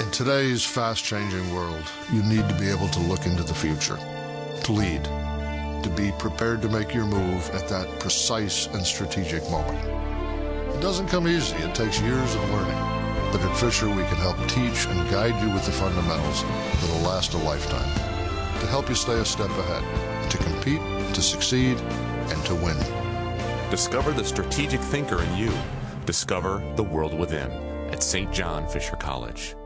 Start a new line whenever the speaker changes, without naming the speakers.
In today's fast changing world, you need to be able to look into the future, to lead, to be prepared to make your move at that precise and strategic moment. It doesn't come easy, it takes years of learning. But at Fisher, we can help teach and guide you with the fundamentals that'll last a lifetime, to help you stay a step ahead, to compete, to succeed, and to win.
Discover the strategic thinker in you. Discover the world within at St. John Fisher College.